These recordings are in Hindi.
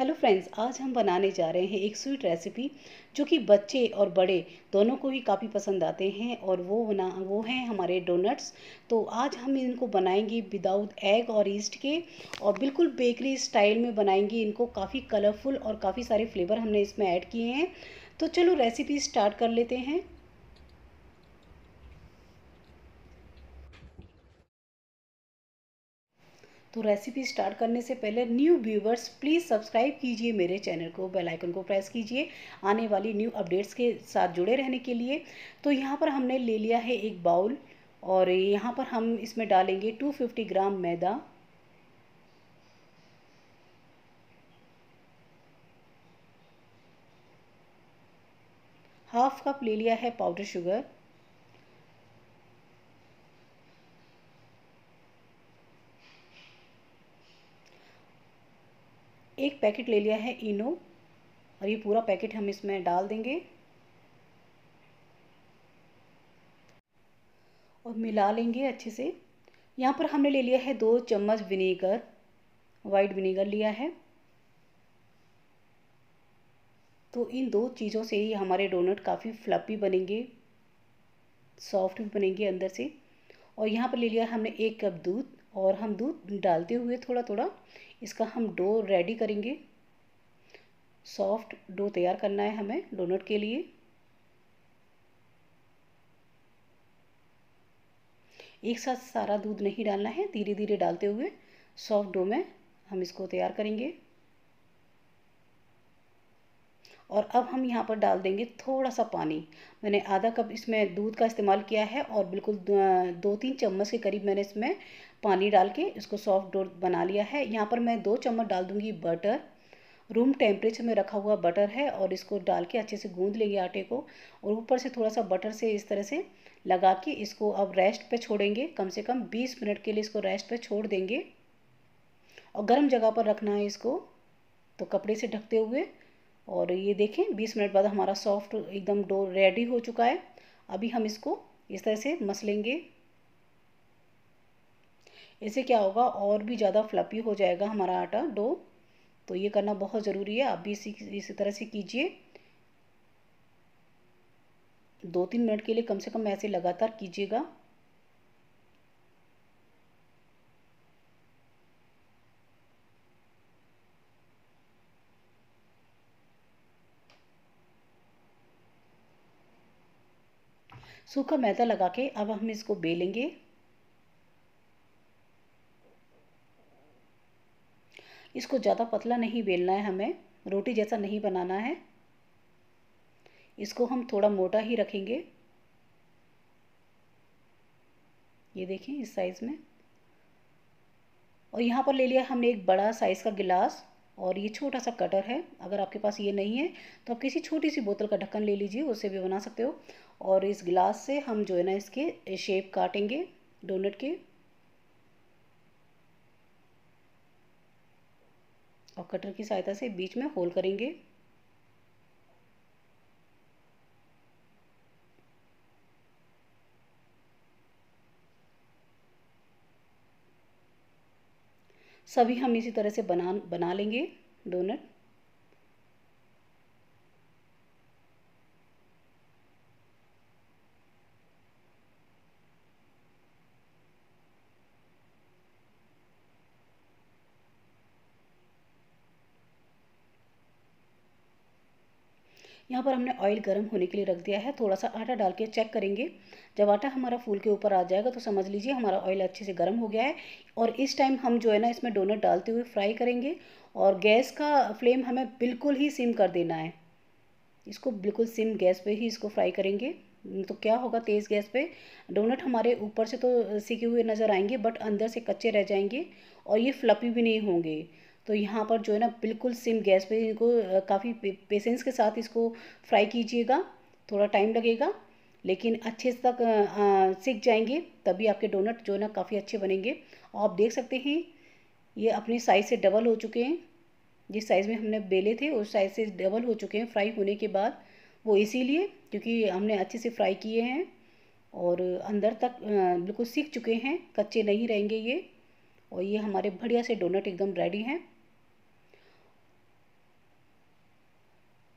हेलो फ्रेंड्स आज हम बनाने जा रहे हैं एक स्वीट रेसिपी जो कि बच्चे और बड़े दोनों को ही काफ़ी पसंद आते हैं और वो बना, वो हैं हमारे डोनट्स तो आज हम इनको बनाएँगे विदाउट एग और ईस्ट के और बिल्कुल बेकरी स्टाइल में बनाएँगे। इनको काफ़ी कलरफुल और काफ़ी सारे फ्लेवर हमने इसमें ऐड किए हैं। तो चलो रेसिपी स्टार्ट कर लेते हैं। तो रेसिपी स्टार्ट करने से पहले न्यू व्यूवर्स प्लीज़ सब्सक्राइब कीजिए मेरे चैनल को बेल आइकन को प्रेस कीजिए आने वाली न्यू अपडेट्स के साथ जुड़े रहने के लिए। तो यहाँ पर हमने ले लिया है एक बाउल और यहाँ पर हम इसमें डालेंगे 250 ग्राम मैदा। हाफ़ कप ले लिया है पाउडर शुगर एक पैकेट ले लिया है इनो, और ये पूरा पैकेट हम इसमें डाल देंगे। और मिला लेंगे अच्छे से। यहाँ पर हमने ले लिया है दो चम्मच विनेगर, वाइट विनेगर लिया है। तो इन दो चीज़ों से ही हमारे डोनट काफ़ी फ्लपी बनेंगे, सॉफ्ट भी बनेंगे अंदर से। और यहाँ पर ले लिया हमने एक कप दूध। और हम दूध डालते हुए थोड़ा थोड़ा इसका हम डो रेडी करेंगे। सॉफ्ट डो तैयार करना है हमें डोनट के लिए। एक साथ सारा दूध नहीं डालना है धीरे धीरे डालते हुए सॉफ्ट डो में हम इसको तैयार करेंगे। और अब हम यहाँ पर डाल देंगे थोड़ा सा पानी। मैंने आधा कप इसमें दूध का इस्तेमाल किया है और बिल्कुल दो तीन चम्मच के करीब मैंने इसमें पानी डाल के इसको सॉफ्ट डो बना लिया है। यहाँ पर मैं दो चम्मच डाल दूँगी बटर। रूम टेम्परेचर में रखा हुआ बटर है और इसको डाल के अच्छे से गूंद लेंगे आटे को और ऊपर से थोड़ा सा बटर से इस तरह से लगा के इसको अब रेस्ट पे छोड़ेंगे। कम से कम 20 मिनट के लिए इसको रेस्ट पे छोड़ देंगे। और गर्म जगह पर रखना है इसको। तो कपड़े से ढकते हुए और ये देखें 20 मिनट बाद हमारा सॉफ्ट एकदम डो रेडी हो चुका है। अभी हम इसको इस तरह से मस लेंगे इससे क्या होगा, और भी ज़्यादा फ्लपी हो जाएगा हमारा आटा डो। तो ये करना बहुत ज़रूरी है, आप भी इसी इसी तरह से कीजिए। दो तीन मिनट के लिए कम से कम ऐसे लगातार कीजिएगा। सूखा मैदा लगा के अब हम इसको बेलेंगे। इसको ज़्यादा पतला नहीं बेलना है हमें, रोटी जैसा नहीं बनाना है। इसको हम थोड़ा मोटा ही रखेंगे। ये देखें इस साइज़ में। और यहाँ पर ले लिया हमने एक बड़ा साइज़ का गिलास। और ये छोटा सा कटर है, अगर आपके पास ये नहीं है तो आप किसी छोटी सी बोतल का ढक्कन ले लीजिए, उससे भी बना सकते हो। और इस गिलास से हम जो है ना इसके शेप काटेंगे डोनट के। और कटर की सहायता से बीच में होल करेंगे। सभी हम इसी तरह से बना बना लेंगे डोनट। यहाँ पर हमने ऑयल गर्म होने के लिए रख दिया है। थोड़ा सा आटा डाल के चेक करेंगे। जब आटा हमारा फूल के ऊपर आ जाएगा तो समझ लीजिए हमारा ऑयल अच्छे से गर्म हो गया है। और इस टाइम हम जो है ना, इसमें डोनट डालते हुए फ्राई करेंगे। और गैस का फ्लेम हमें बिल्कुल ही सिम कर देना है। इसको बिल्कुल सिम गैस पे ही इसको फ्राई करेंगे। तो क्या होगा तेज़ गैस पे? डोनट हमारे ऊपर से तो सीखे हुए नज़र आएँगे बट अंदर से कच्चे रह जाएँगे। और ये फ्लपी भी नहीं होंगे। तो यहाँ पर जो है ना, बिल्कुल सिम गैस पे इनको काफ़ी पेशेंस के साथ इसको फ्राई कीजिएगा, थोड़ा टाइम लगेगा, लेकिन अच्छे तक सीख जाएँगे, तभी आपके डोनट जो है ना, काफ़ी अच्छे बनेंगे। आप देख सकते हैं, ये अपने साइज़ से डबल हो चुके हैं। जिस साइज़ में हमने बेले थे, उस साइज़ से डबल हो चुके हैं फ्राई होने के बाद। वो इसीलिए क्योंकि हमने अच्छे से फ्राई किए हैं और अंदर तक बिल्कुल सीख चुके हैं, कच्चे नहीं रहेंगे ये। और ये हमारे बढ़िया से डोनट एकदम रेडी हैं।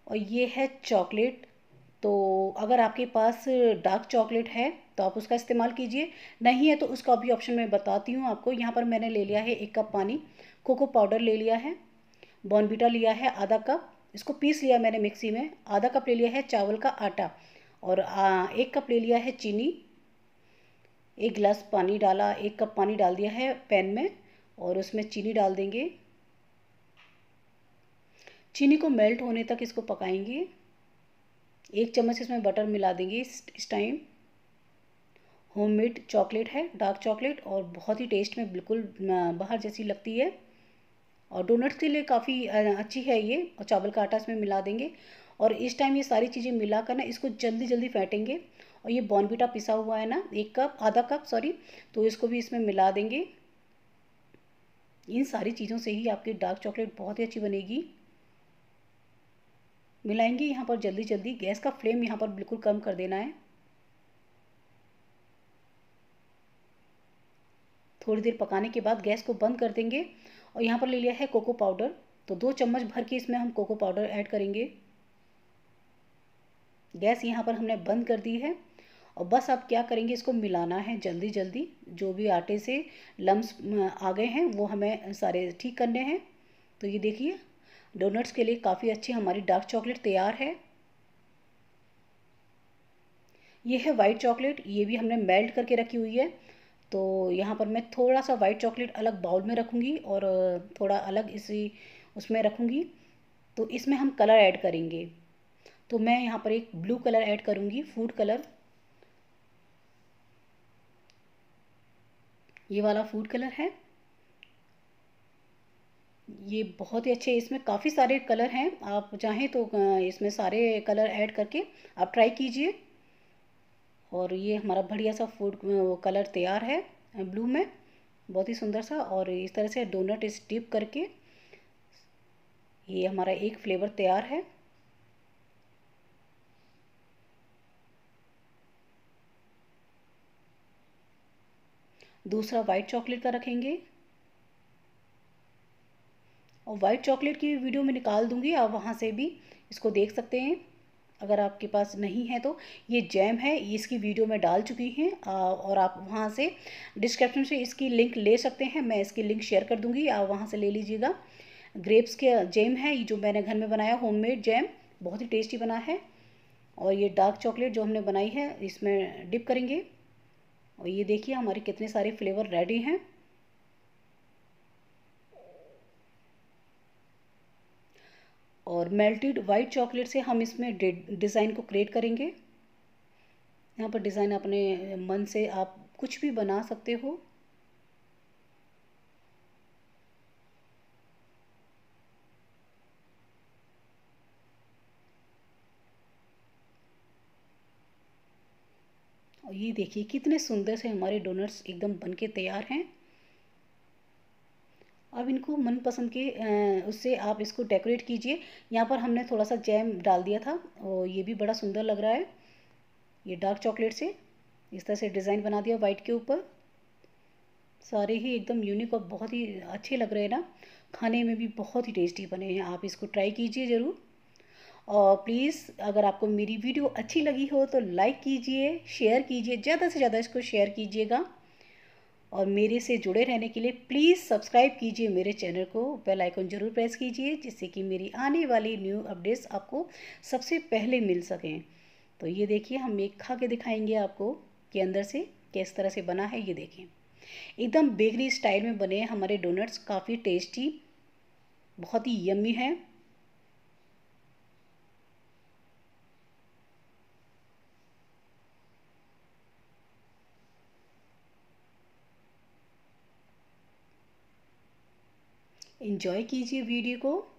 और ये है चॉकलेट। तो अगर आपके पास डार्क चॉकलेट है तो आप उसका इस्तेमाल कीजिए। नहीं है तो उसका भी ऑप्शन मैं बताती हूँ आपको। यहाँ पर मैंने ले लिया है एक कप पानी। कोको पाउडर ले लिया है। बॉर्नविटा लिया है आधा कप। इसको पीस लिया मैंने मिक्सी में। आधा कप ले लिया है चावल का आटा। और आ, एक कप ले लिया है चीनी। एक गिलास पानी डाला एक कप पानी डाल दिया है पैन में। और उसमें चीनी डाल देंगे। चीनी को मेल्ट होने तक इसको पकाएँगे। एक चम्मच इसमें बटर मिला देंगे इस इस टाइम। होममेड चॉकलेट है, डार्क चॉकलेट और बहुत ही टेस्ट में बिल्कुल बाहर जैसी लगती है। और डोनट्स के लिए काफ़ी अच्छी है ये। और चावल का आटा इसमें मिला देंगे। और इस टाइम ये सारी चीज़ें मिलाकर ना इसको जल्दी जल्दी फेंटेंगे। और ये बॉनबीटा पिसा हुआ है ना, एक कप, आधा कप, सॉरी तो इसको भी इसमें मिला देंगे। इन सारी चीज़ों से ही आपकी डार्क चॉकलेट बहुत ही अच्छी बनेगी। मिलाएँगे यहाँ पर जल्दी जल्दी। गैस का फ्लेम यहाँ पर बिल्कुल कम कर देना है। थोड़ी देर पकाने के बाद गैस को बंद कर देंगे और यहाँ पर ले लिया है कोको पाउडर। तो दो चम्मच भर के इसमें हम कोको पाउडर ऐड करेंगे। गैस यहाँ पर हमने बंद कर दी है। और बस अब क्या करेंगे, इसको मिलाना है जल्दी जल्दी। जो भी आटे से लम्स आ गए हैं, वो हमें सारे ठीक करने हैं। तो ये देखिए डोनट्स के लिए काफ़ी अच्छी हमारी डार्क चॉकलेट तैयार है। ये है वाइट चॉकलेट, ये भी हमने मेल्ट करके रखी हुई है। तो यहाँ पर मैं थोड़ा सा वाइट चॉकलेट अलग बाउल में रखूँगी और थोड़ा अलग इसी उसमें रखूँगी। तो इसमें हम कलर ऐड करेंगे। तो मैं यहाँ पर एक ब्लू कलर ऐड करूँगी, फ़ूड कलर। ये वाला फ़ूड कलर है। ये बहुत ही अच्छे, इसमें काफ़ी सारे कलर हैं। आप चाहें तो इसमें सारे कलर ऐड करके आप ट्राई कीजिए। और ये हमारा बढ़िया सा फ़ूड कलर तैयार है, ब्लू में। बहुत ही सुंदर सा और इस तरह से डोनट स्टिप करके ये हमारा एक फ्लेवर तैयार है। दूसरा वाइट चॉकलेट का रखेंगे। और वाइट चॉकलेट की वीडियो मैं निकाल दूँगी, आप वहाँ से भी इसको देख सकते हैं। अगर आपके पास नहीं है तो ये जैम है इसकी वीडियो मैं डाल चुकी हैं और आप वहाँ से डिस्क्रिप्शन से इसकी लिंक ले सकते हैं, मैं इसकी लिंक शेयर कर दूँगी, आप वहाँ से ले लीजिएगा। ग्रेप्स के जैम है जो मैंने घर में बनाया होममेड जैम बहुत ही टेस्टी बना है। और ये डार्क चॉकलेट जो हमने बनाई है, इसमें डिप करेंगे। और ये देखिए, हमारे कितने सारे फ्लेवर रेडी हैं। और मेल्टेड वाइट चॉकलेट से हम इसमें डिज़ाइन को क्रिएट करेंगे। यहाँ पर डिज़ाइन अपने मन से आप कुछ भी बना सकते हो। और ये देखिए कितने सुंदर से हमारे डोनट्स एकदम बनके तैयार हैं। अब इनको मनपसंद के उससे आप इसको डेकोरेट कीजिए। यहाँ पर हमने थोड़ा सा जैम डाल दिया था और ये भी बड़ा सुंदर लग रहा है। ये डार्क चॉकलेट से इस तरह से डिज़ाइन बना दिया वाइट के ऊपर। सारे ही एकदम यूनिक और बहुत ही अच्छे लग रहे हैं ना। खाने में भी बहुत ही टेस्टी बने हैं। आप इसको ट्राई कीजिए ज़रूर। और प्लीज़ अगर आपको मेरी वीडियो अच्छी लगी हो तो लाइक कीजिए, शेयर कीजिए, ज़्यादा से ज़्यादा इसको शेयर कीजिएगा। और मेरे से जुड़े रहने के लिए प्लीज़ सब्सक्राइब कीजिए मेरे चैनल को। बेल आइकन ज़रूर प्रेस कीजिए, जिससे कि मेरी आने वाली न्यू अपडेट्स आपको सबसे पहले मिल सकें। तो ये देखिए, हम एक खा के दिखाएँगे आपको कि अंदर से किस तरह से बना है, ये देखें। एकदम बेकरी स्टाइल में बने हमारे डोनट्स काफ़ी टेस्टी बहुत ही यम्मी है। इन्जॉय कीजिए वीडियो को।